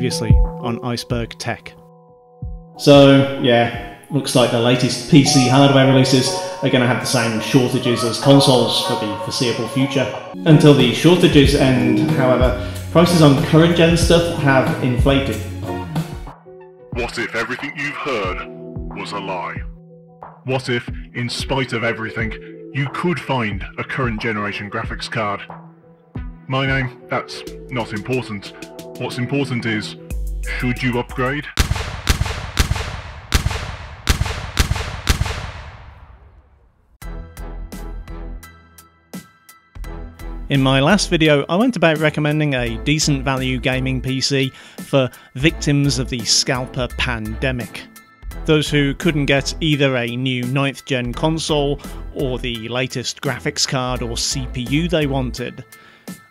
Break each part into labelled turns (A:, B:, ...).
A: previously on Iceberg Tech.
B: So, yeah, looks like the latest PC hardware releases are going to have the same shortages as consoles for the foreseeable future. Until the shortages end, however, prices on current gen stuff have inflated.
C: What if everything you've heard was a lie? What if, in spite of everything, you could find a current generation graphics card? My name, that's not important. What's important is, should you upgrade?
A: In my last video, I went about recommending a decent value gaming PC for victims of the scalper pandemic. Those who couldn't get either a new 9th gen console or the latest graphics card or CPU they wanted.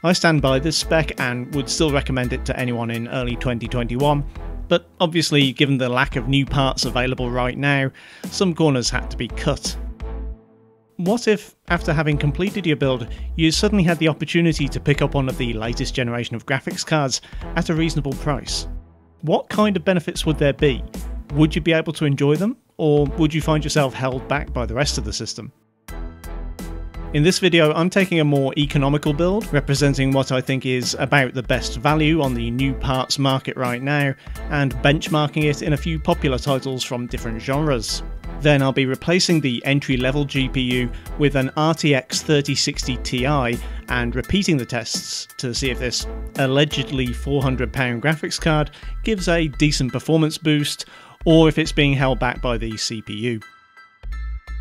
A: I stand by this spec and would still recommend it to anyone in early 2021, but obviously, given the lack of new parts available right now, some corners had to be cut. What if, after having completed your build, you suddenly had the opportunity to pick up one of the latest generation of graphics cards at a reasonable price? What kind of benefits would there be? Would you be able to enjoy them, or would you find yourself held back by the rest of the system? In this video, I'm taking a more economical build, representing what I think is about the best value on the new parts market right now, and benchmarking it in a few popular titles from different genres. Then I'll be replacing the entry level GPU with an RTX 3060 Ti and repeating the tests to see if this allegedly £400 graphics card gives a decent performance boost or if it's being held back by the CPU.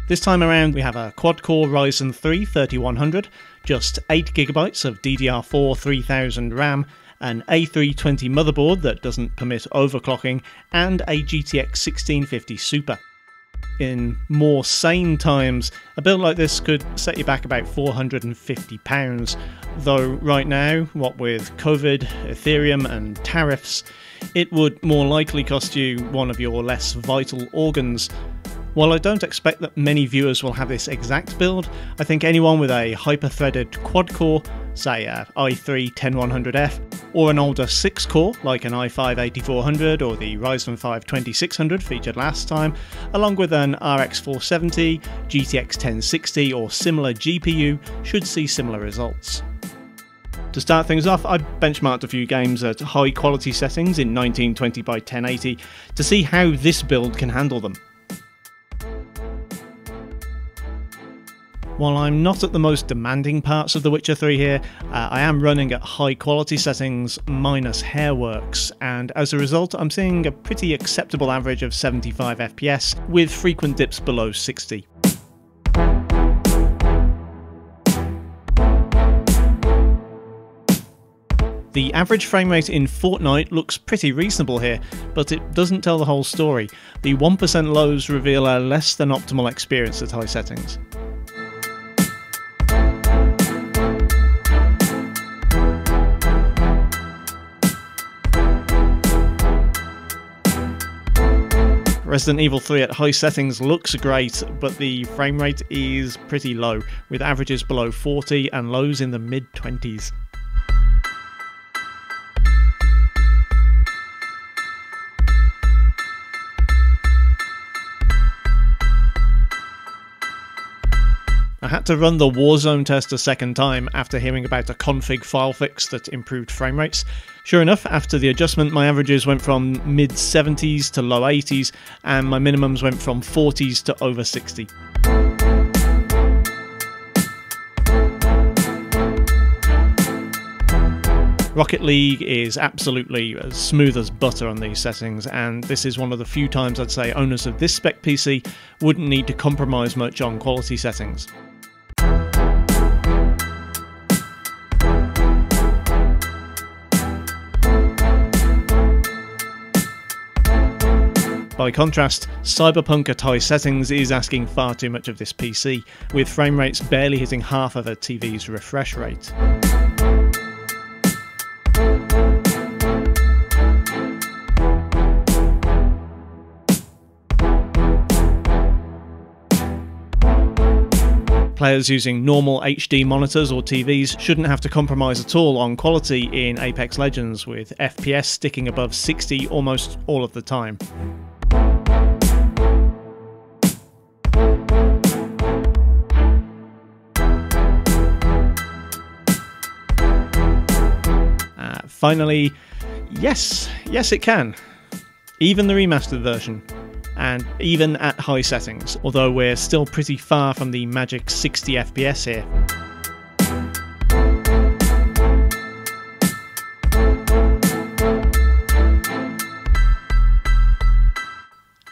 A: This time around we have a quad-core Ryzen 3 3100, just 8GB of DDR4 3000 RAM, an A320 motherboard that doesn't permit overclocking, and a GTX 1650 Super. In more sane times, a build like this could set you back about £450, though right now, what with COVID, Ethereum, and tariffs, it would more likely cost you one of your less vital organs, while I don't expect that many viewers will have this exact build, I think anyone with a hyper-threaded quad-core, say a i3 10100F, or an older 6-core like an i5 8400 or the Ryzen 5 2600 featured last time, along with an RX 470, GTX 1060 or similar GPU should see similar results. To start things off, I benchmarked a few games at high quality settings in 1920 by 1080 to see how this build can handle them. While I'm not at the most demanding parts of The Witcher 3 here, uh, I am running at high quality settings minus hairworks, and as a result, I'm seeing a pretty acceptable average of 75 FPS with frequent dips below 60. The average frame rate in Fortnite looks pretty reasonable here, but it doesn't tell the whole story. The 1% lows reveal a less than optimal experience at high settings. Resident Evil 3 at high settings looks great, but the frame rate is pretty low, with averages below 40 and lows in the mid 20s. To run the Warzone test a second time after hearing about a config file fix that improved frame rates. Sure enough, after the adjustment, my averages went from mid 70s to low 80s, and my minimums went from 40s to over 60. Rocket League is absolutely as smooth as butter on these settings, and this is one of the few times I'd say owners of this spec PC wouldn't need to compromise much on quality settings. By contrast, Cyberpunk at high settings is asking far too much of this PC, with frame rates barely hitting half of a TV's refresh rate. Players using normal HD monitors or TVs shouldn't have to compromise at all on quality in Apex Legends, with FPS sticking above 60 almost all of the time. Finally, yes, yes, it can. Even the remastered version and even at high settings, although we're still pretty far from the magic 60 FPS here.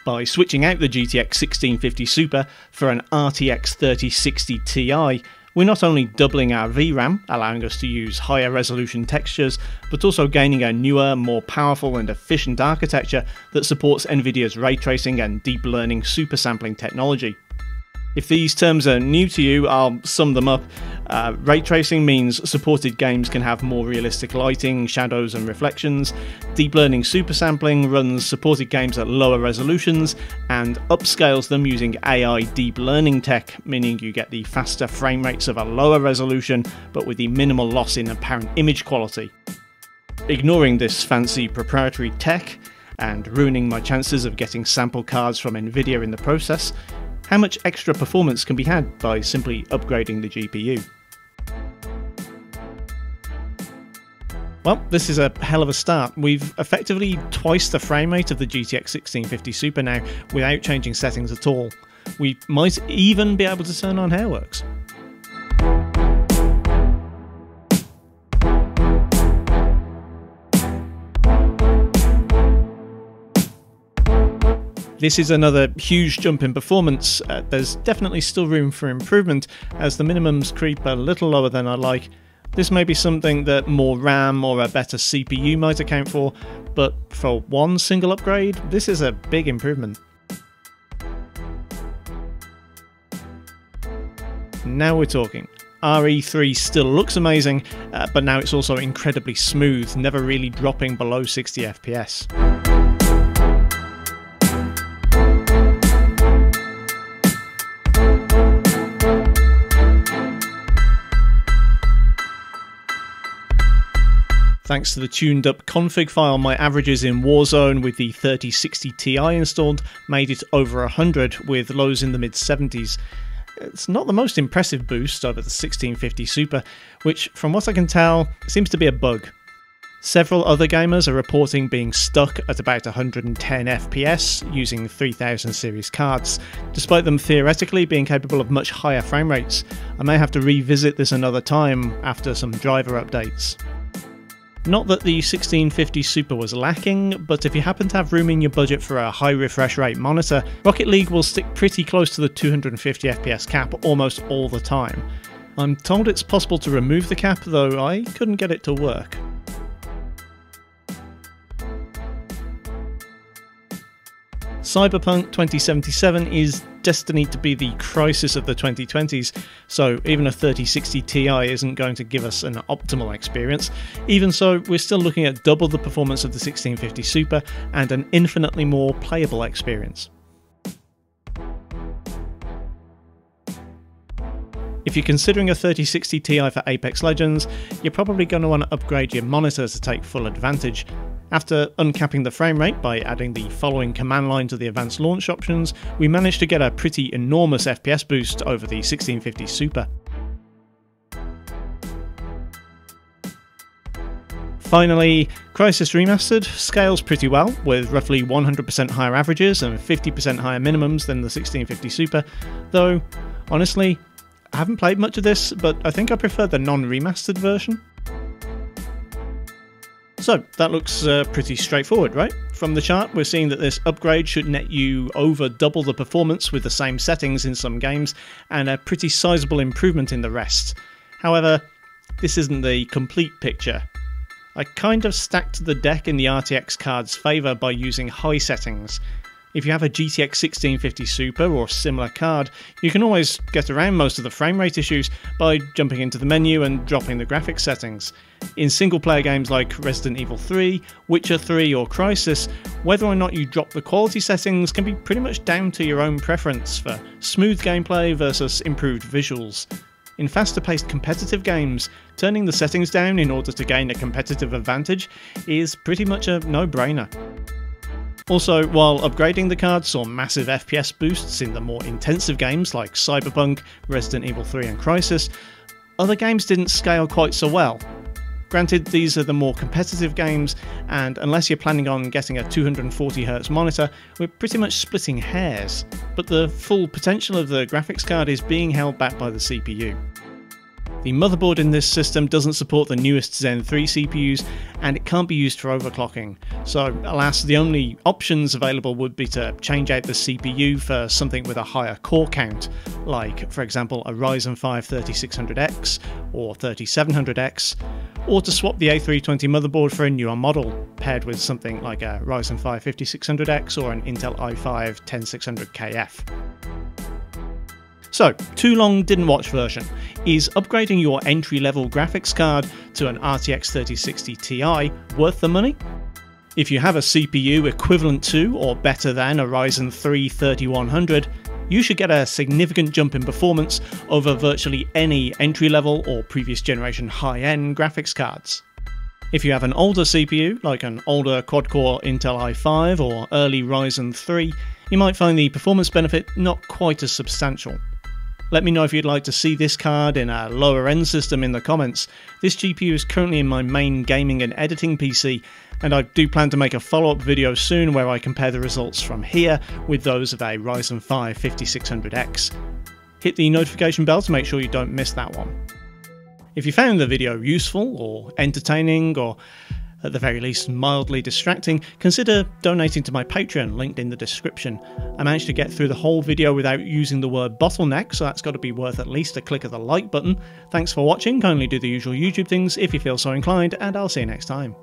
A: By switching out the GTX 1650 Super for an RTX 3060 Ti, we're not only doubling our VRAM, allowing us to use higher resolution textures, but also gaining a newer, more powerful and efficient architecture that supports NVIDIA's ray tracing and deep learning supersampling technology. If these terms are new to you, I'll sum them up. Uh, ray tracing means supported games can have more realistic lighting, shadows, and reflections. Deep learning supersampling runs supported games at lower resolutions and upscales them using AI deep learning tech, meaning you get the faster frame rates of a lower resolution but with the minimal loss in apparent image quality. Ignoring this fancy proprietary tech, and ruining my chances of getting sample cards from Nvidia in the process, how much extra performance can be had by simply upgrading the GPU? Well, this is a hell of a start. We've effectively twice the frame rate of the GTX 1650 Super now without changing settings at all. We might even be able to turn on Hairworks. This is another huge jump in performance. Uh, there's definitely still room for improvement as the minimums creep a little lower than I'd like. This may be something that more RAM or a better CPU might account for, but for one single upgrade, this is a big improvement. Now we're talking. RE3 still looks amazing, uh, but now it's also incredibly smooth, never really dropping below 60 FPS. Thanks to the tuned up config file, my averages in Warzone with the 3060 Ti installed made it over 100 with lows in the mid 70s. It's not the most impressive boost over the 1650 Super, which, from what I can tell, seems to be a bug. Several other gamers are reporting being stuck at about 110 FPS using 3000 series cards, despite them theoretically being capable of much higher frame rates. I may have to revisit this another time after some driver updates. Not that the 1650 Super was lacking, but if you happen to have room in your budget for a high refresh rate monitor, Rocket League will stick pretty close to the 250 FPS cap almost all the time. I'm told it's possible to remove the cap, though I couldn't get it to work. Cyberpunk 2077 is destined to be the Crysis of the 2020s, so even a 3060 Ti isn't going to give us an optimal experience. Even so, we're still looking at double the performance of the 1650 Super and an infinitely more playable experience. If you're considering a 3060 Ti for Apex Legends, you're probably going to want to upgrade your monitor to take full advantage, after uncapping the frame rate by adding the following command line to the advanced launch options, we managed to get a pretty enormous FPS boost over the 1650 Super. Finally, Crysis Remastered scales pretty well, with roughly 100% higher averages and 50% higher minimums than the 1650 Super, though, honestly, I haven't played much of this, but I think I prefer the non-remastered version. So that looks uh, pretty straightforward, right? From the chart, we're seeing that this upgrade should net you over double the performance with the same settings in some games, and a pretty sizable improvement in the rest. However, this isn't the complete picture. I kind of stacked the deck in the RTX card's favour by using high settings. If you have a GTX 1650 Super or similar card, you can always get around most of the frame rate issues by jumping into the menu and dropping the graphics settings. In single player games like Resident Evil 3, Witcher 3, or Crysis, whether or not you drop the quality settings can be pretty much down to your own preference for smooth gameplay versus improved visuals. In faster paced competitive games, turning the settings down in order to gain a competitive advantage is pretty much a no brainer. Also, while upgrading the card saw massive FPS boosts in the more intensive games like Cyberpunk, Resident Evil 3 and Crysis, other games didn't scale quite so well. Granted, these are the more competitive games, and unless you're planning on getting a 240Hz monitor, we're pretty much splitting hairs, but the full potential of the graphics card is being held back by the CPU. The motherboard in this system doesn't support the newest Zen 3 CPUs and it can't be used for overclocking. So, alas, the only options available would be to change out the CPU for something with a higher core count, like, for example, a Ryzen 5 3600X or 3700X, or to swap the A320 motherboard for a newer model, paired with something like a Ryzen 5 5600X or an Intel i5 10600KF. So, too long didn't watch version. Is upgrading your entry level graphics card to an RTX 3060 Ti worth the money? If you have a CPU equivalent to or better than a Ryzen 3 3100, you should get a significant jump in performance over virtually any entry level or previous generation high end graphics cards. If you have an older CPU, like an older quad core Intel i5 or early Ryzen 3, you might find the performance benefit not quite as substantial. Let me know if you'd like to see this card in a lower end system in the comments. This GPU is currently in my main gaming and editing PC, and I do plan to make a follow up video soon where I compare the results from here with those of a Ryzen 5 5600X. Hit the notification bell to make sure you don't miss that one. If you found the video useful or entertaining or at the very least mildly distracting, consider donating to my Patreon, linked in the description. I managed to get through the whole video without using the word bottleneck, so that's got to be worth at least a click of the like button. Thanks for watching, kindly do the usual YouTube things if you feel so inclined, and I'll see you next time.